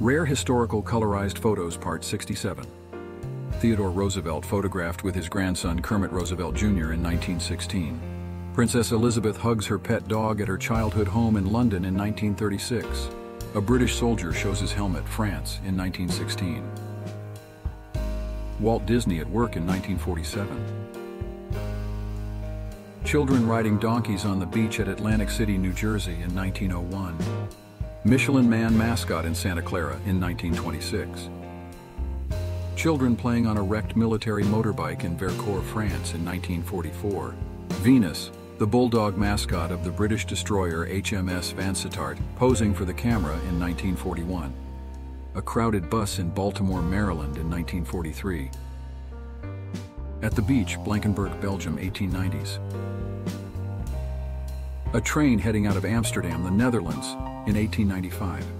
Rare Historical Colorized Photos Part 67. Theodore Roosevelt photographed with his grandson Kermit Roosevelt Jr. in 1916. Princess Elizabeth hugs her pet dog at her childhood home in London in 1936. A British soldier shows his helmet, France, in 1916. Walt Disney at work in 1947. Children riding donkeys on the beach at Atlantic City, New Jersey in 1901. Michelin Man mascot in Santa Clara in 1926. Children playing on a wrecked military motorbike in Vercors, France in 1944. Venus, the bulldog mascot of the British destroyer HMS Vansittart, posing for the camera in 1941. A crowded bus in Baltimore, Maryland in 1943. At the beach, Blankenberg, Belgium, 1890s. A train heading out of Amsterdam, the Netherlands, in 1895.